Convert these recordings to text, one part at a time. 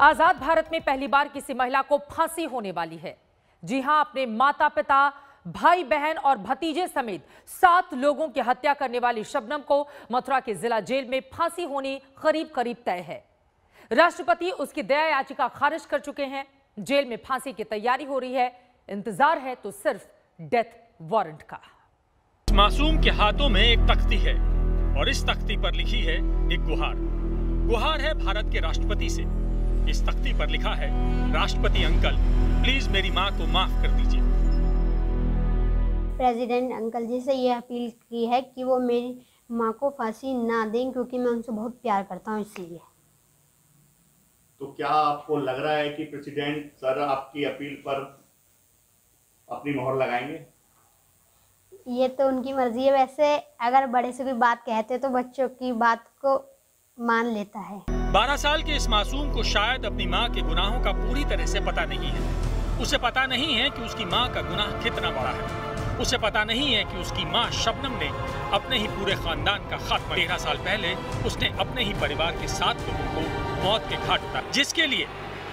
आज़ाद भारत में पहली बार किसी महिला को फांसी होने वाली है। जी हाँ, अपने माता पिता भाई बहन और भतीजे समेत सात लोगों की हत्या करने वाली शबनम को मथुरा के जिला जेल में फांसी होनी करीब करीब तय है। राष्ट्रपति उसकी दया याचिका खारिज कर चुके हैं। जेल में फांसी की तैयारी हो रही है। इंतज़ार है तो सिर्फ़ डेथ वारंट का। मासूम के हाथों में एक तख्ती है और इस तख्ती पर लिखी है एक गुहार। गुहार है भारत के राष्ट्रपति से। इस तख्ती पर लिखा है राष्ट्रपति अंकल प्लीज़ मेरी माँ को माफ़ कर दीजिए। प्रेसिडेंट अंकल जी से ये अपील की है कि वो मेरी माँ को फांसी ना दें क्योंकि मैं उनसे बहुत प्यार करता हूँ इसलिए। तो क्या आपको लग रहा है कि प्रेसिडेंट सर आपकी अपील पर अपनी मोहर लगाएँगे? ये तो उनकी मर्ज़ी है। वैसे अगर बड़े से कोई बात कहते तो बच्चों की बात को मान लेता है। बारह साल के इस मासूम को शायद अपनी माँ के गुनाहों का पूरी तरह से पता नहीं है। उसे पता नहीं है कि उसकी माँ का गुनाह कितना बड़ा है। उसे पता नहीं है कि उसकी माँ शबनम ने अपने ही पूरे खानदान का खात्मा तेरह साल पहले उसने अपने ही परिवार के सात लोगों को मौत के घाट उतारा, जिसके लिए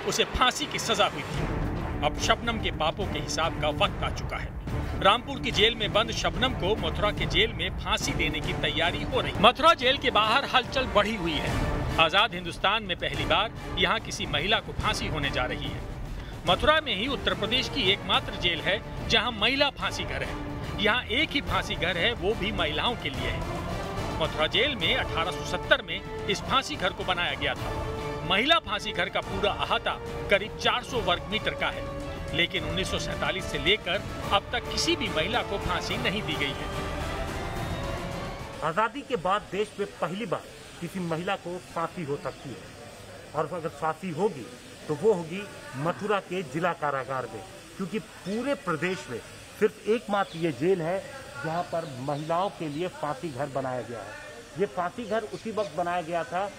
उसे फांसी की सजा हुई थी। अब शबनम के पापों के हिसाब का वक्त आ चुका है। रामपुर की जेल में बंद शबनम को मथुरा के जेल में फांसी देने की तैयारी हो रही। मथुरा जेल के बाहर हलचल बढ़ी हुई है। आज़ाद हिंदुस्तान में पहली बार यहाँ किसी महिला को फांसी होने जा रही है। मथुरा में ही उत्तर प्रदेश की एकमात्र जेल है, जहाँ महिला फांसी घर है। यहाँ एक ही फांसी घर है, वो भी महिलाओं के लिए है। मथुरा जेल में 1870 में इस फांसी घर को बनाया गया था। महिला फांसी घर का पूरा अहाता करीब 400 वर्ग मीटर का है। लेकिन 1947 से लेकर अब तक किसी भी महिला को फांसी नहीं दी गई है। आज़ादी के बाद देश में पहली बार किसी महिला को फांसी हो सकती है। और अगर फांसी होगी तो वो होगी मथुरा के जिला कारागार में। क्योंकि पूरे प्रदेश में सिर्फ़ एकमात्र ये जेल है, जहाँ पर महिलाओं के लिए फांसी घर बनाया गया है। ये फांसी घर उसी वक्त बनाया गया था,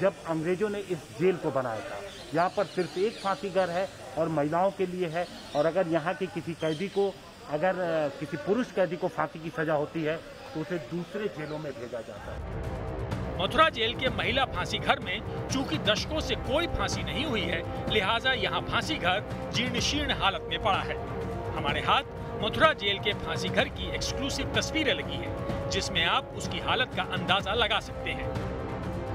जब अंग्रेज़ों ने इस जेल को बनाया था। यहाँ पर सिर्फ़ एक फांसी घर है और महिलाओं के लिए है। और अगर यहाँ के किसी कैदी को, अगर किसी पुरुष कैदी को फांसी की सजा होती है तो उसे दूसरे जेलों में भेजा जाता है। मथुरा जेल के महिला फांसी घर में चूँकि दशकों से कोई फांसी नहीं हुई है, लिहाजा यहाँ फांसी घर जीर्ण शीर्ण हालत में पड़ा है। हमारे हाथ मथुरा जेल के फांसी घर की एक्सक्लूसिव तस्वीरें लगी है, जिसमें आप उसकी हालत का अंदाज़ा लगा सकते हैं।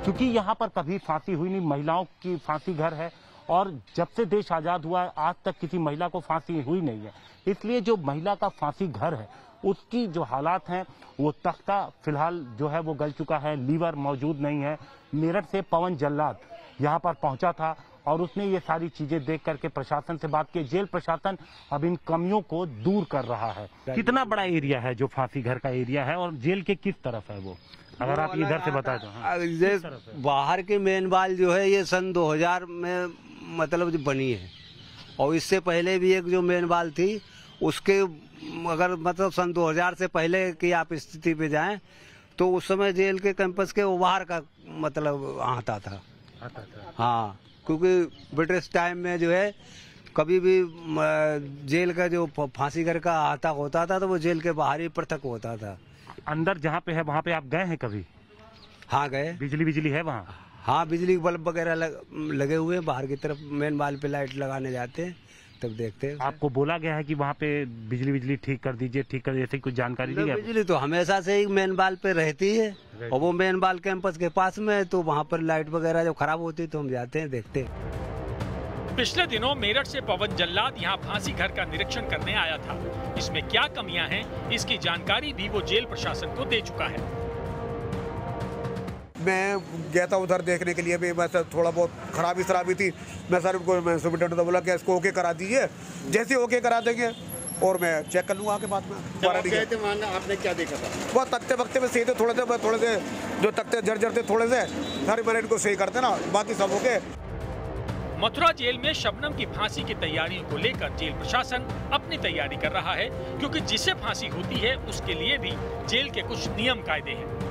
क्योंकि यहाँ पर कभी फांसी हुई नहीं, महिलाओं की फांसी घर है, और जब से देश आज़ाद हुआ है आज तक किसी महिला को फांसी हुई नहीं है। इसलिए जो महिला का फांसी घर है उसकी जो हालात हैं वो तख्ता फ़िलहाल जो है वो गल चुका है लीवर मौजूद नहीं है। मेरठ से पवन जल्लाद यहाँ पर पहुँचा था और उसने ये सारी चीज़ें देख करके प्रशासन से बात की। जेल प्रशासन अब इन कमियों को दूर कर रहा है। कितना बड़ा एरिया है जो फांसी घर का एरिया है और जेल के किस तरफ़ है वो? अगर आप इधर से बता दो हाँ। बाहर की मेन बाल जो है ये सन 2000 में मतलब जो बनी है। और इससे पहले भी एक जो मेन बाल थी उसके अगर मतलब सन 2000 से पहले की आप स्थिति पे जाएँ तो उस समय जेल के कैंपस के बाहर का मतलब आता था। आता था। हाँ क्योंकि ब्रिटिश टाइम में जो है कभी भी जेल का जो फांसी घर का आता होता था तो वो जेल के बाहर ही पृथक होता था। अंदर जहाँ पे है वहाँ पे आप गए हैं कभी? हाँ गए। बिजली बिजली है वहाँ? हाँ बिजली बल्ब वगैरह लग, लगे हुए हैं बाहर की तरफ़ मेन बाल पे लाइट लगाने जाते हैं। तब देखते हैं आपको बोला गया है कि वहाँ पे बिजली बिजली ठीक कर दीजिए ठीक कर ऐसी कुछ जानकारी दी मतलब बिजली तो हमेशा से ही मेन बाल पे रहती है। और वो मेन बाल कैंपस के पास में है तो वहाँ पर लाइट वगैरह जब खराब होती है तो हम जाते हैं देखते पिछले दिनों मेरठ से पवन जल्लाद यहाँ फांसी घर का निरीक्षण करने आया था। इसमें क्या कमियाँ हैं इसकी जानकारी भी वो जेल प्रशासन को दे चुका है। मैं गया था उधर देखने के लिए भी मैं सर थोड़ा बहुत खराबी शराबी थी। मैं सर को मैं सुपरिटेंडेंट को बोला कि इसको ओके करा दीजिए जैसे ओके करा देंगे। और मैं चेक कर लूँगा आके बाद में वहाँ आपने क्या देखा था? वो तख्ते वक्ते में सही थे थोड़े से थोड़े से जो तख्ते जर्जर थे थोड़े से सारे मैंने इनको सही करते ना बाकी सब ओके। मथुरा जेल में शबनम की फांसी की तैयारियों को लेकर जेल प्रशासन अपनी तैयारी कर रहा है क्योंकि जिसे फांसी होती है उसके लिए भी जेल के कुछ नियम कायदे हैं।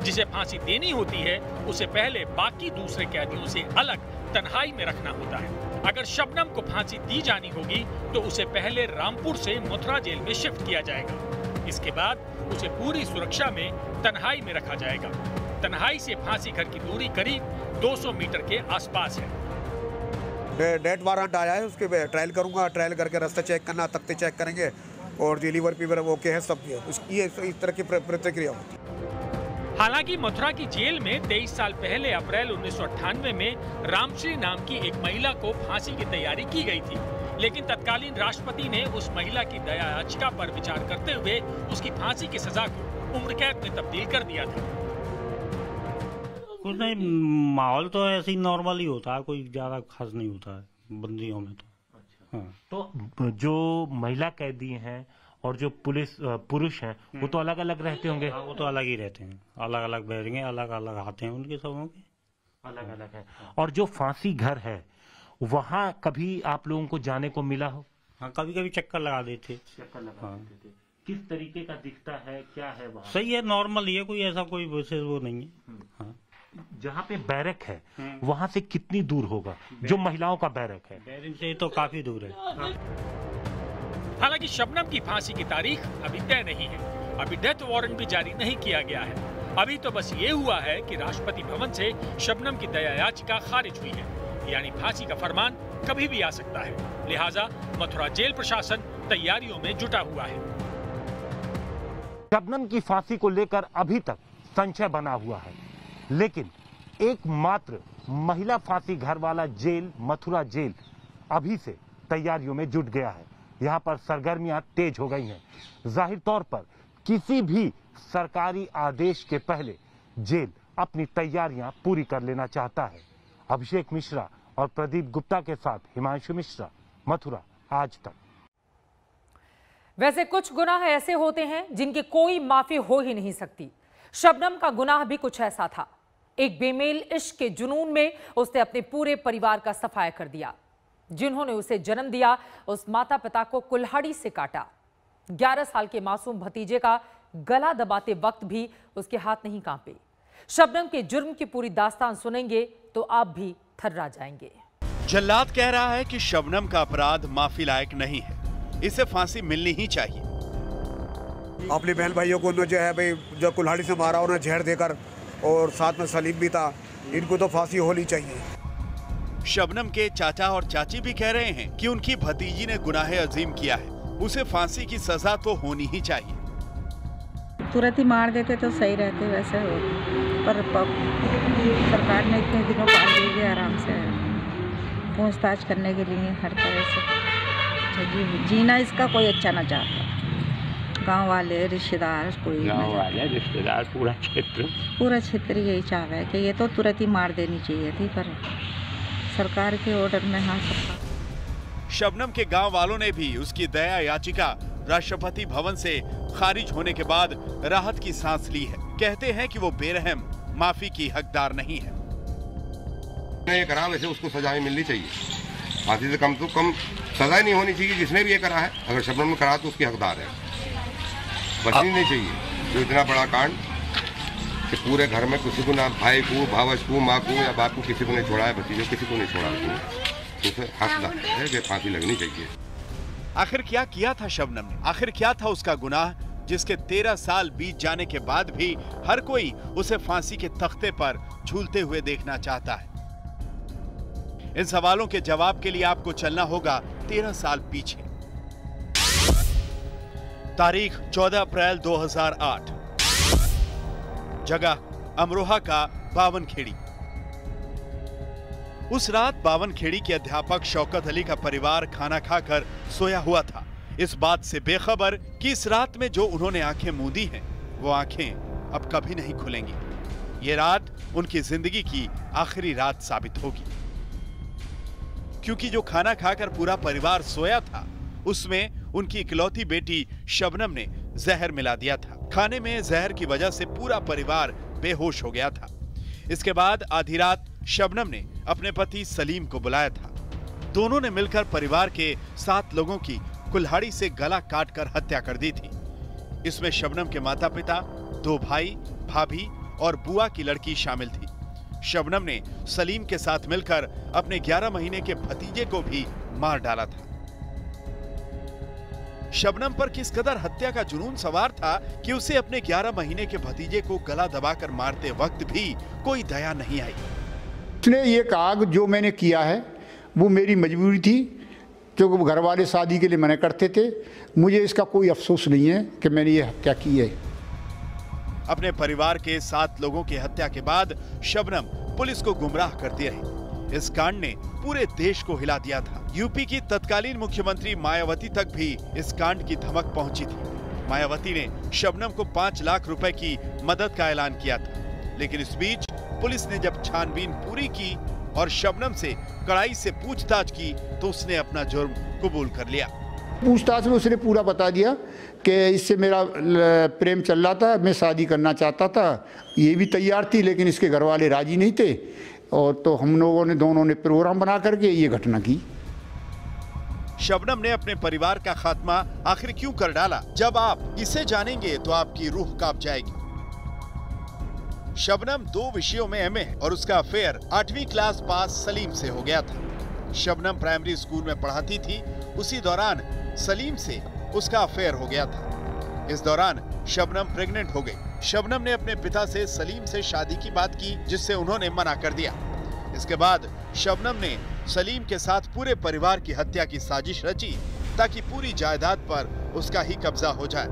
जिसे फांसी देनी होती है, उसे पहले बाकी दूसरे कैदियों से अलग तन्हाई में रखना होता है। अगर शबनम को फांसी दी जानी होगी तो उसे पहले रामपुर से मथुरा जेल में शिफ्ट किया जाएगा। इसके बाद उसे पूरी सुरक्षा में तन्हाई में रखा जाएगा। तन्हाई से फांसी घर की दूरी करीब 200 मीटर के आसपास है। डेट वारंट आया है, उसके ट्रायल करूँगा। ट्रायल करके रास्ता चेक करना, तख्ते चेक करेंगे, और जो लीवर फीवर ओके है, सब ये इस तरह की प्रतिक्रिया होती है। हालाँकि मथुरा की जेल में 23 साल पहले अप्रैल उन्नीस सौ अट्ठानवे में रामश्री नाम की एक महिला को फांसी की तैयारी की गई थी। लेकिन तत्कालीन राष्ट्रपति ने उस महिला की दया याचिका पर विचार करते हुए उसकी फांसी की सजा को उम्र कैद में तब्दील कर दिया था। कुछ नहीं माहौल तो ऐसे ही नॉर्मल ही होता है कोई ज़्यादा खास नहीं होता है बंदियों में तो। अच्छा। हाँ। तो जो महिला कैदी हैं और जो पुलिस पुरुष हैं वो तो अलग अलग रहते होंगे। हाँ, वो तो अलग ही रहते हैं। अलग अलग बैठेंगे अलग अलग आते हैं उनके सबों के। अलग अलग है। और जो फांसी घर है वहाँ कभी आप लोगों को जाने को मिला हो? हाँ कभी कभी चक्कर लगा देते। चक्कर लगा हाँ। देते। थे किस तरीके का दिखता है? क्या है वहाँ? सही है नॉर्मल ही है कोई ऐसा कोई विशेष वो नहीं है। हाँ। जहाँ पे बैरक है वहाँ से कितनी दूर होगा? जो महिलाओं का बैरक है। बैरिंग से तो काफ़ी दूर है। हालाँकि शबनम की फांसी की तारीख अभी तय नहीं है। अभी डेथ वारंट भी जारी नहीं किया गया है। अभी तो बस ये हुआ है कि राष्ट्रपति भवन से शबनम की दया याचिका खारिज हुई है। यानी फांसी का फरमान कभी भी आ सकता है। लिहाजा मथुरा जेल प्रशासन तैयारियों में जुटा हुआ है। शबनम की फांसी को लेकर अभी तक संशय बना हुआ है। लेकिन एकमात्र महिला फांसी घर वाला जेल, मथुरा जेल, अभी से तैयारियों में जुट गया है। यहाँ पर सरगर्मियाँ तेज हो गई हैं। ज़ाहिर तौर पर, किसी भी सरकारी आदेश के पहले जेल अपनी तैयारियाँ पूरी कर लेना चाहता है। अभिषेक मिश्रा और प्रदीप गुप्ता के साथ हिमांशु मिश्रा, मथुरा, आज तक। वैसे कुछ गुनाह ऐसे होते हैं जिनकी कोई माफ़ी हो ही नहीं सकती। शबनम का गुनाह भी कुछ ऐसा था। एक बेमेल इश्क के जुनून में उसने अपने पूरे परिवार का सफाया कर दिया। जिन्होंने उसे जन्म दिया उस माता पिता को कुल्हाड़ी से काटा। 11 साल के मासूम भतीजे का गला दबाते वक्त भी उसके हाथ नहीं कांपे। शबनम के जुर्म की पूरी दास्तान सुनेंगे तो आप भी थर्रा जाएँगे। जल्लाद कह रहा है कि शबनम का अपराध माफ़ी लायक नहीं है। इसे फांसी मिलनी ही चाहिए। अपने बहन भाइयों को जो है भाई जो कुल्हाड़ी से मारा उन्हें जहर देकर और साथ में सलीम भी था इनको तो फांसी होनी चाहिए। शबनम के चाचा और चाची भी कह रहे हैं कि उनकी भतीजी ने गुनाह अजीम किया है। उसे फांसी की सजा तो होनी ही चाहिए। तुरंत ही मार देते तो सही रहते वैसे हो। पर सरकार ने इतने दिनों पाल दी है आराम से। पूछताछ करने के लिए हर तरह से। अच्छा जी जीना इसका कोई अच्छा ना चाहता। गाँव वाले रिश्तेदार कोई ना चाहता। रिश्तेदार पूरा क्षेत्र। पूरा क्षेत्र यही चाह रहा है कि ये तो तुरंत ही मार देनी चाहिए थी पर सरकार के ऑर्डर में हाँ सरकार शबनम के गाँव वालों ने भी उसकी दया याचिका राष्ट्रपति भवन से खारिज होने के बाद राहत की सांस ली है। कहते हैं कि वो बेरहम माफ़ी की हकदार नहीं है। ये करा वैसे उसको सजाएँ मिलनी चाहिए। फांसी से कम तो कम सजा नहीं होनी चाहिए जिसने भी ये करा है। अगर शबनम ने करा तो उसकी हकदार है। बचनी नहीं चाहिए। जो इतना बड़ा कांड कि पूरे घर में किसी को ना भाई को, भावज को, माँ को या बाप को किसी को नहीं छोड़ा है, भतीजे किसी को नहीं छोड़ा उसने तो उसे हकदार है कि फांसी लगनी चाहिए। आखिर क्या किया था शबनम ने? आखिर क्या था उसका गुनाह, जिसके तेरह साल बीत जाने के बाद भी हर कोई उसे फांसी के तख्ते पर झूलते हुए देखना चाहता है? इन सवालों के जवाब के लिए आपको चलना होगा तेरह साल पीछे। तारीख 14 अप्रैल 2008 जगह, अमरोहा का बावन खेड़ी उस रात बावन खेड़ी के अध्यापक शौकत अली का परिवार खाना खाकर सोया हुआ था। इस बात से बेखबर कि इस रात में जो उन्होंने आँखें मूंदी हैं, वो आँखें अब कभी नहीं खुलेंगी। ये रात उनकी ज़िंदगी की आखिरी रात साबित होगी। क्योंकि जो खाना खाकर पूरा परिवार सोया था, उसमें उनकी इकलौती बेटी शबनम ने जहर मिला दिया था। खाने में जहर की वजह से पूरा परिवार बेहोश हो गया था। इसके बाद आधी रात शबनम ने अपने पति सलीम को बुलाया था। दोनों ने मिलकर परिवार के सात लोगों की कुल्हाड़ी से गला काटकर हत्या कर दी थी। इसमें शबनम के माता पिता दो भाई, भाभी और बुआ की लड़की शामिल थी। शबनम ने सलीम के साथ मिलकर अपने 11 महीने के भतीजे को भी मार डाला था। शबनम पर किस कदर हत्या का जुनून सवार था कि उसे अपने 11 महीने के भतीजे को गला दबाकर मारते वक्त भी कोई दया नहीं आई। उसने ये कहा कि जो मैंने किया है वो मेरी मजबूरी थी क्योंकि घर वाले शादी के लिए मना करते थे। मुझे इसका कोई अफसोस नहीं है कि मैंने ये हत्या की है। अपने परिवार के सात लोगों की हत्या के बाद शबनम पुलिस को गुमराह करती रही इस कांड ने पूरे देश को हिला दिया था। यूपी की तत्कालीन मुख्यमंत्री मायावती तक भी इस कांड की धमक पहुँची थी। मायावती ने शबनम को पाँच लाख रुपए की मदद का ऐलान किया था। लेकिन इस बीच पुलिस ने जब छानबीन पूरी की और शबनम से कड़ाई से पूछताछ की तो उसने अपना जुर्म कबूल कर लिया। पूछताछ में उसने पूरा बता दिया कि इससे मेरा प्रेम चल रहा था, मैं शादी करना चाहता था। ये भी तैयार थी, लेकिन इसके घर वाले राज़ी नहीं थे। और तो हम लोगों ने, दोनों ने प्रोग्राम बना करके ये घटना की। शबनम ने अपने परिवार का खात्मा आखिर क्यों कर डाला? जब आप इसे जानेंगे तो आपकी रूह काँप जाएगी। शबनम दो विषयों में एमए और उसका अफेयर आठवीं क्लास पास सलीम से हो गया था। शबनम प्राइमरी स्कूल में पढ़ाती थी। उसी दौरान सलीम से उसका अफेयर हो गया था। इस दौरान शबनम प्रेग्नेंट हो गई। शबनम ने अपने पिता से सलीम से शादी की बात की, जिससे उन्होंने मना कर दिया। इसके बाद शबनम ने सलीम के साथ पूरे परिवार की हत्या की साजिश रची, ताकि पूरी जायदाद पर उसका ही कब्जा हो जाए।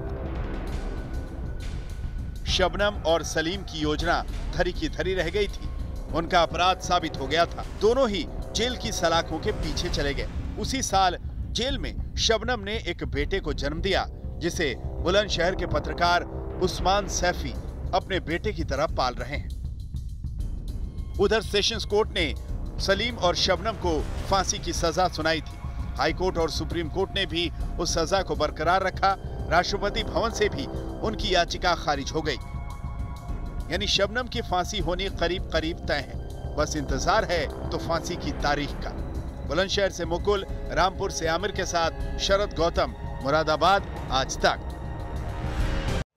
शबनम और सलीम की योजना धरी की धरी रह गई थी। उनका अपराध साबित हो गया था। दोनों ही जेल की सलाखों के पीछे चले गए। उसी साल जेल में शबनम ने एक बेटे को जन्म दिया, जिसे बुलंदशहर के पत्रकार उस्मान सैफी अपने बेटे की तरह पाल रहे हैं। उधर सेशंस कोर्ट ने सलीम और शबनम को फांसी की सजा सुनाई थी। हाई कोर्ट और सुप्रीम कोर्ट ने भी उस सजा को बरकरार रखा। राष्ट्रपति भवन से भी उनकी याचिका खारिज हो गई। यानी शबनम की फांसी होनी करीब करीब तय है। बस इंतज़ार है तो फांसी की तारीख का। बुलंदशहर से मुकुल, रामपुर से आमिर के साथ शरद गौतम, मुरादाबाद, आज तक।